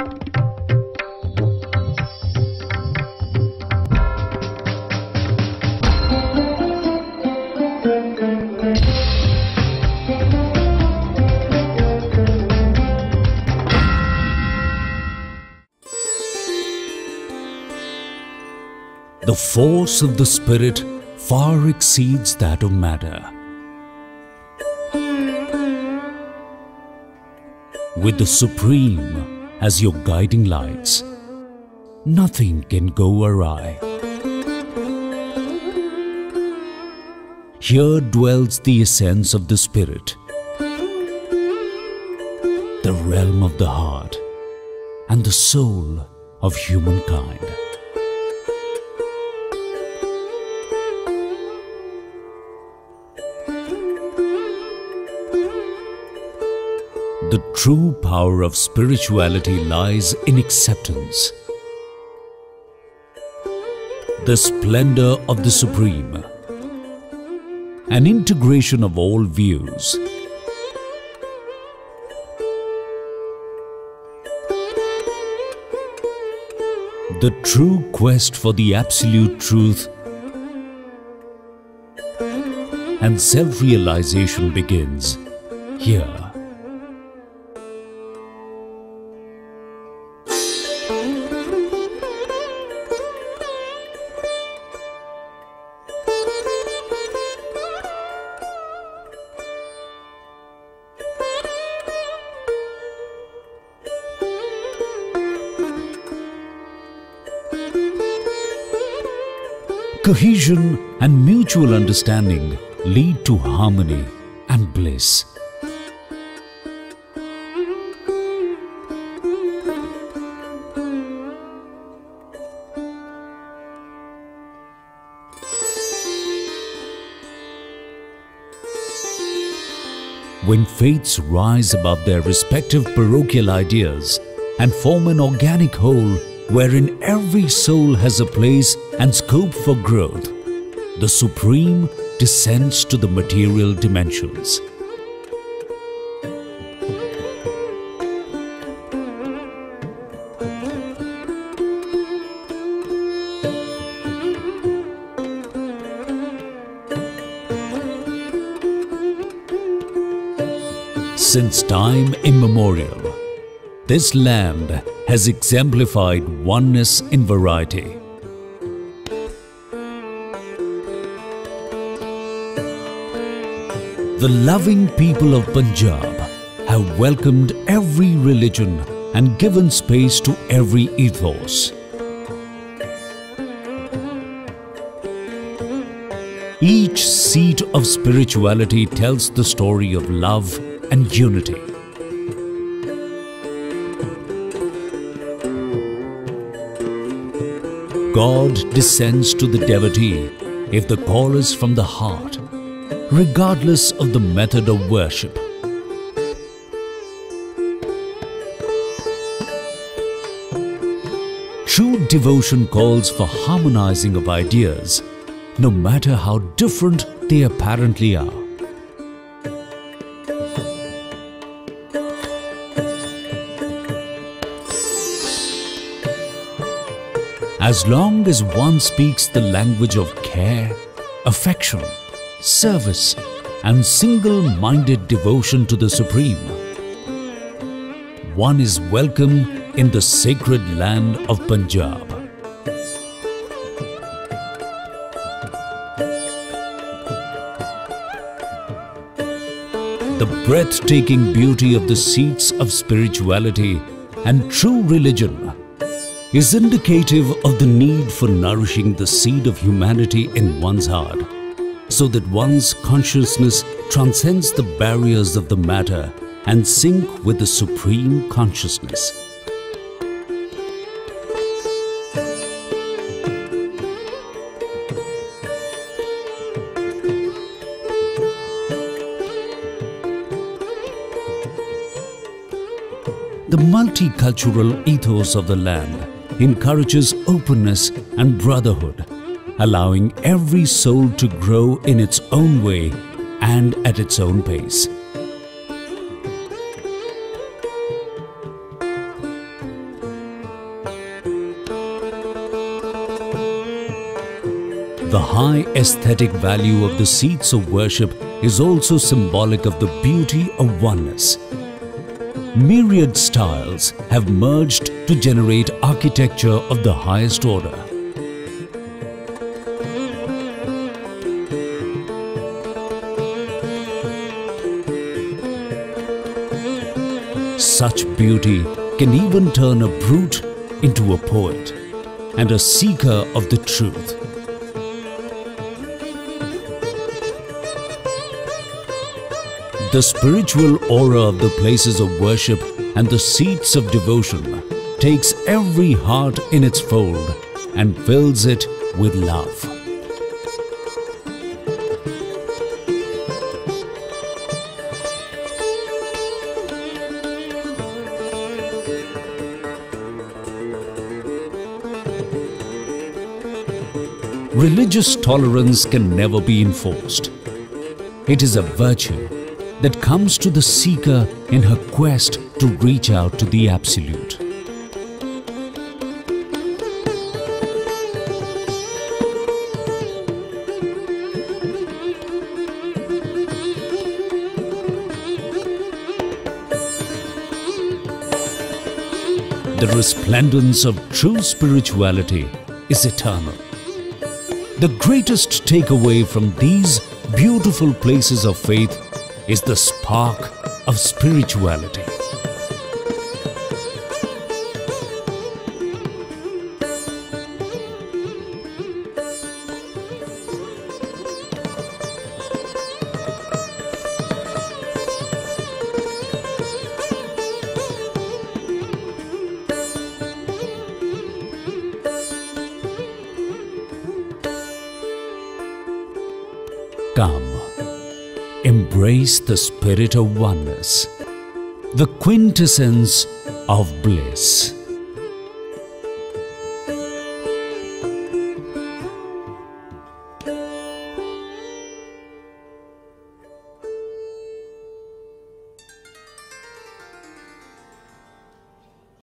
The force of the Spirit far exceeds that of matter. With the Supreme as your guiding lights, nothing can go awry. Here dwells the essence of the Spirit, the realm of the heart, and the soul of humankind. The true power of spirituality lies in acceptance. The splendor of the Supreme. An integration of all views. The true quest for the absolute truth and self-realization begins here. Cohesion and mutual understanding lead to harmony and bliss. When faiths rise above their respective parochial ideas and form an organic whole wherein every soul has a place and scope for growth, the Supreme descends to the material dimensions. Since time immemorial, this land has exemplified oneness in variety. The loving people of Punjab have welcomed every religion and given space to every ethos. Each seat of spirituality tells the story of love and unity. God descends to the devotee if the call is from the heart, regardless of the method of worship. True devotion calls for harmonizing of ideas, no matter how different they apparently are. As long as one speaks the language of care, affection, service, and single minded devotion to the Supreme, one is welcome in the sacred land of Punjab. The breathtaking beauty of the seats of spirituality and true religion is indicative of the need for nourishing the seed of humanity in one's heart so that one's consciousness transcends the barriers of the matter and sync with the supreme consciousness. The multicultural ethos of the land encourages openness and brotherhood, allowing every soul to grow in its own way and at its own pace. The high aesthetic value of the seats of worship is also symbolic of the beauty of oneness. Myriad styles have merged to generate architecture of the highest order. Such beauty can even turn a brute into a poet and a seeker of the truth. The spiritual aura of the places of worship and the seats of devotion takes every heart in its fold and fills it with love. Religious tolerance can never be enforced. It is a virtue that comes to the seeker in her quest to reach out to the Absolute. The resplendence of true spirituality is eternal. The greatest takeaway from these beautiful places of faith is the spark of spirituality. Come, embrace the spirit of oneness, the quintessence of bliss.